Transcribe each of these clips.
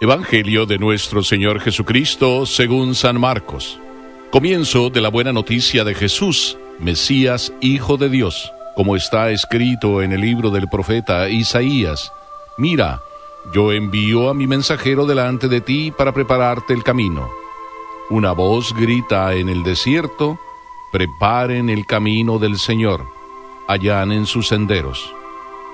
Evangelio de nuestro Señor Jesucristo según San Marcos. Comienzo de la buena noticia de Jesús, Mesías, Hijo de Dios, como está escrito en el libro del profeta Isaías. Mira, yo envío a mi mensajero delante de ti para prepararte el camino. Una voz grita en el desierto, preparen el camino del Señor, allanen sus senderos.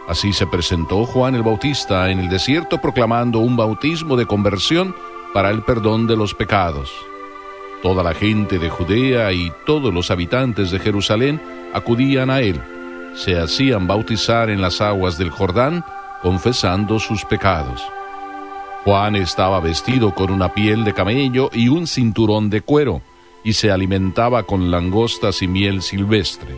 Así se presentó Juan el Bautista en el desierto proclamando un bautismo de conversión para el perdón de los pecados. Toda la gente de Judea y todos los habitantes de Jerusalén acudían a él, se hacían bautizar en las aguas del Jordán, confesando sus pecados. Juan estaba vestido con una piel de camello y un cinturón de cuero, y se alimentaba con langostas y miel silvestre,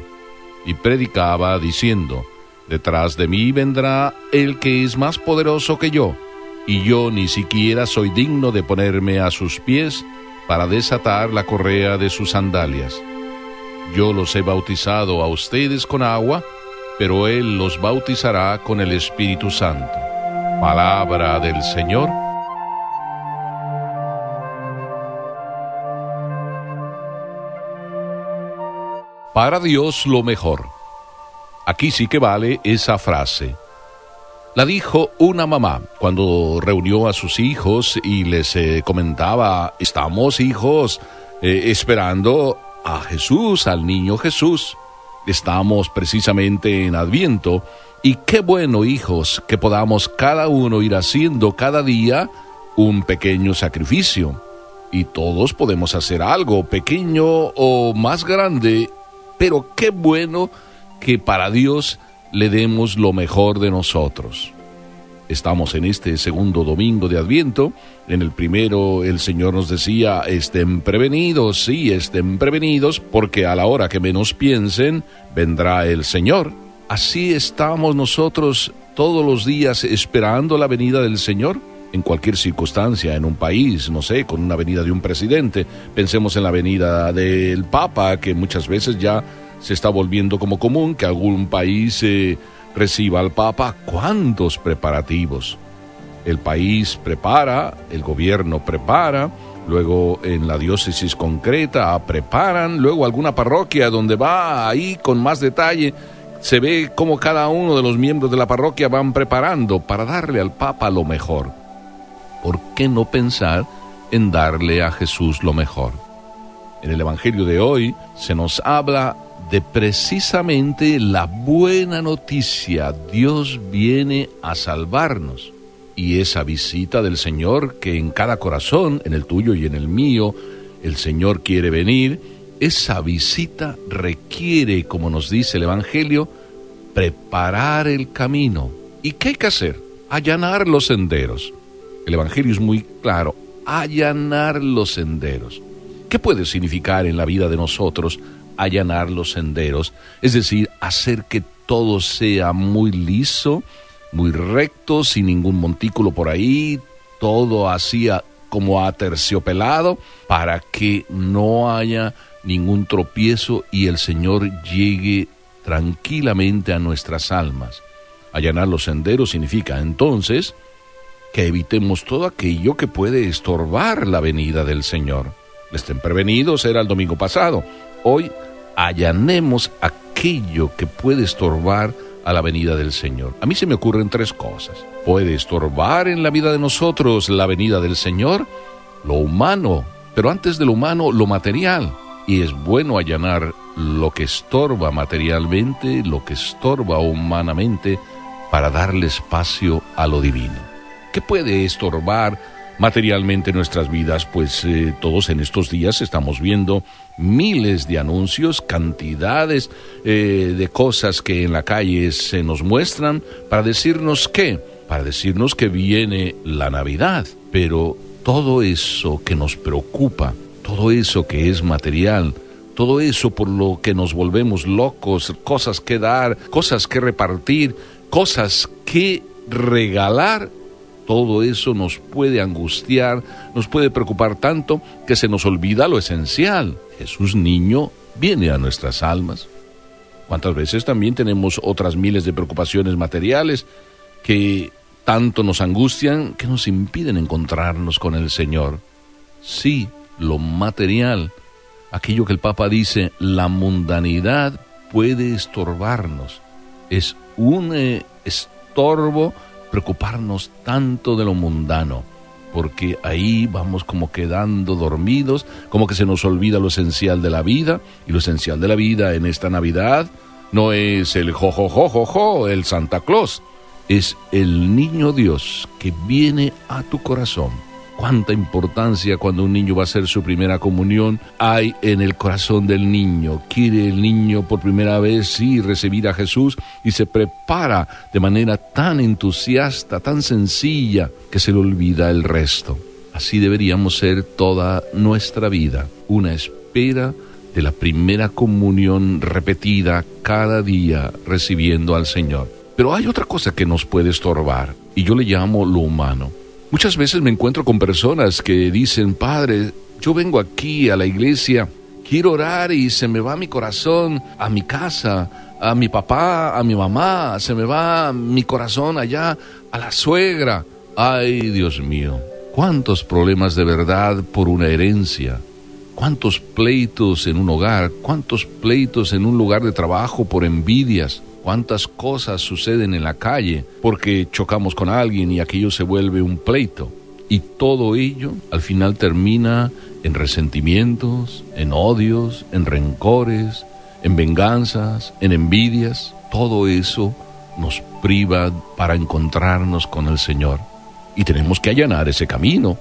y predicaba diciendo, Detrás de mí vendrá el que es más poderoso que yo, y yo ni siquiera soy digno de ponerme a sus pies para desatar la correa de sus sandalias. Yo los he bautizado a ustedes con agua, pero Él los bautizará con el Espíritu Santo. Palabra del Señor. Para Dios lo mejor. Aquí sí que vale esa frase. La dijo una mamá cuando reunió a sus hijos y les eh, comentaba, estamos hijos eh, esperando a Jesús, al niño Jesús. Estamos precisamente en Adviento y qué bueno hijos que podamos cada uno ir haciendo cada día un pequeño sacrificio. Y todos podemos hacer algo, pequeño o más grande, pero qué bueno que para Dios le demos lo mejor de nosotros. Estamos en este segundo domingo de Adviento. En el primero el Señor nos decía, estén prevenidos, sí, estén prevenidos, porque a la hora que menos piensen, vendrá el Señor. Así estamos nosotros todos los días esperando la venida del Señor en cualquier circunstancia, en un país, no sé, con una venida de un presidente. Pensemos en la venida del Papa, que muchas veces ya se está volviendo como común que algún país eh, reciba al Papa. ¿Cuántos preparativos? El país prepara, el gobierno prepara, luego en la diócesis concreta preparan, luego alguna parroquia donde va ahí con más detalle, se ve cómo cada uno de los miembros de la parroquia van preparando para darle al Papa lo mejor. ¿Por qué no pensar en darle a Jesús lo mejor? En el Evangelio de hoy se nos habla de precisamente la buena noticia. Dios viene a salvarnos. Y esa visita del Señor que en cada corazón, en el tuyo y en el mío, el Señor quiere venir, esa visita requiere, como nos dice el Evangelio, preparar el camino. ¿Y qué hay que hacer? Allanar los senderos. El Evangelio es muy claro, allanar los senderos. ¿Qué puede significar en la vida de nosotros allanar los senderos, es decir, hacer que todo sea muy liso, muy recto, sin ningún montículo por ahí, todo así como aterciopelado, para que no haya ningún tropiezo y el Señor llegue tranquilamente a nuestras almas. Allanar los senderos significa entonces que evitemos todo aquello que puede estorbar la venida del Señor. Estén prevenidos, era el domingo pasado. Hoy allanemos aquello que puede estorbar a la venida del Señor. A mí se me ocurren tres cosas. Puede estorbar en la vida de nosotros la venida del Señor, lo humano, pero antes de lo humano, lo material. Y es bueno allanar lo que estorba materialmente, lo que estorba humanamente, para darle espacio a lo divino. ¿Qué puede estorbar materialmente nuestras vidas, pues eh, todos en estos días estamos viendo miles de anuncios, cantidades eh, de cosas que en la calle se nos muestran para decirnos qué, para decirnos que viene la Navidad, pero todo eso que nos preocupa, todo eso que es material, todo eso por lo que nos volvemos locos, cosas que dar, cosas que repartir, cosas que regalar, todo eso nos puede angustiar, nos puede preocupar tanto que se nos olvida lo esencial. Jesús niño viene a nuestras almas. ¿Cuántas veces también tenemos otras miles de preocupaciones materiales que tanto nos angustian que nos impiden encontrarnos con el Señor. Sí, lo material, aquello que el Papa dice, la mundanidad puede estorbarnos. Es un eh, estorbo preocuparnos tanto de lo mundano, porque ahí vamos como quedando dormidos, como que se nos olvida lo esencial de la vida, y lo esencial de la vida en esta Navidad no es el jo, el Santa Claus, es el niño Dios que viene a tu corazón cuánta importancia cuando un niño va a hacer su primera comunión hay en el corazón del niño. Quiere el niño por primera vez, sí, recibir a Jesús y se prepara de manera tan entusiasta, tan sencilla, que se le olvida el resto. Así deberíamos ser toda nuestra vida, una espera de la primera comunión repetida cada día recibiendo al Señor. Pero hay otra cosa que nos puede estorbar, y yo le llamo lo humano. Muchas veces me encuentro con personas que dicen, Padre, yo vengo aquí a la iglesia, quiero orar y se me va mi corazón a mi casa, a mi papá, a mi mamá, se me va mi corazón allá a la suegra. Ay, Dios mío, cuántos problemas de verdad por una herencia, cuántos pleitos en un hogar, cuántos pleitos en un lugar de trabajo por envidias, cuántas cosas suceden en la calle porque chocamos con alguien y aquello se vuelve un pleito. Y todo ello al final termina en resentimientos, en odios, en rencores, en venganzas, en envidias. Todo eso nos priva para encontrarnos con el Señor. Y tenemos que allanar ese camino.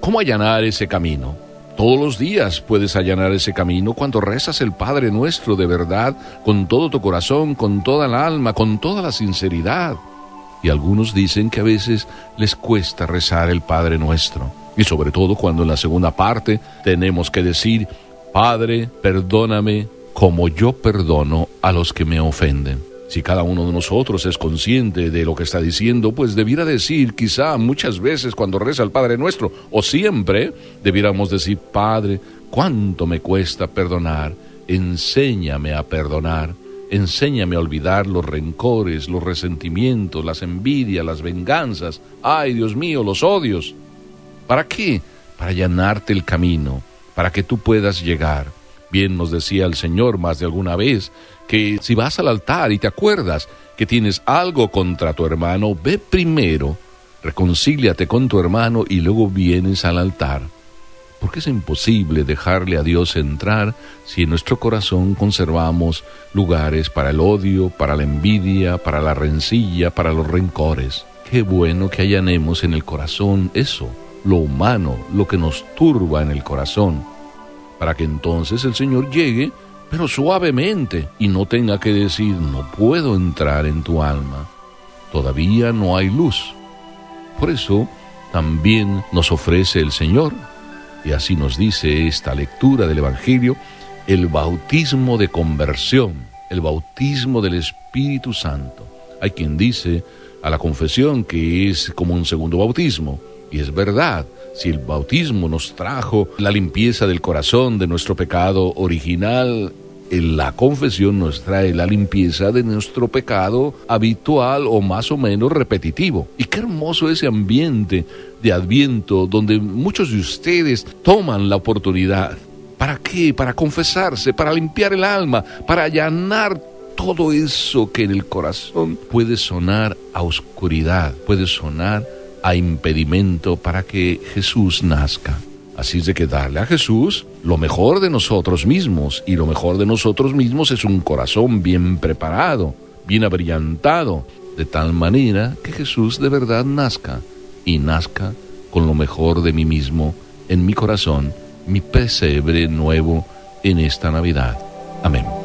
¿Cómo allanar ese camino? Todos los días puedes allanar ese camino cuando rezas el Padre nuestro de verdad, con todo tu corazón, con toda el alma, con toda la sinceridad. Y algunos dicen que a veces les cuesta rezar el Padre nuestro. Y sobre todo cuando en la segunda parte tenemos que decir, Padre, perdóname como yo perdono a los que me ofenden. Si cada uno de nosotros es consciente de lo que está diciendo, pues debiera decir, quizá muchas veces cuando reza el Padre nuestro, o siempre, debiéramos decir, Padre, ¿cuánto me cuesta perdonar? Enséñame a perdonar. Enséñame a olvidar los rencores, los resentimientos, las envidias, las venganzas. Ay, Dios mío, los odios. ¿Para qué? Para allanarte el camino, para que tú puedas llegar. Bien nos decía el Señor más de alguna vez que si vas al altar y te acuerdas que tienes algo contra tu hermano, ve primero, reconcíliate con tu hermano y luego vienes al altar. Porque es imposible dejarle a Dios entrar si en nuestro corazón conservamos lugares para el odio, para la envidia, para la rencilla, para los rencores. Qué bueno que allanemos en el corazón eso, lo humano, lo que nos turba en el corazón, para que entonces el Señor llegue pero suavemente, y no tenga que decir, no puedo entrar en tu alma. Todavía no hay luz. Por eso también nos ofrece el Señor, y así nos dice esta lectura del Evangelio, el bautismo de conversión, el bautismo del Espíritu Santo. Hay quien dice a la confesión que es como un segundo bautismo, y es verdad, si el bautismo nos trajo la limpieza del corazón de nuestro pecado original, la confesión nos trae la limpieza de nuestro pecado habitual o más o menos repetitivo. Y qué hermoso ese ambiente de adviento donde muchos de ustedes toman la oportunidad. ¿Para qué? Para confesarse, para limpiar el alma, para allanar todo eso que en el corazón puede sonar a oscuridad, puede sonar a impedimento para que Jesús nazca. Así es de que darle a Jesús lo mejor de nosotros mismos, y lo mejor de nosotros mismos es un corazón bien preparado, bien abrillantado, de tal manera que Jesús de verdad nazca, y nazca con lo mejor de mí mismo en mi corazón, mi pesebre nuevo en esta Navidad. Amén.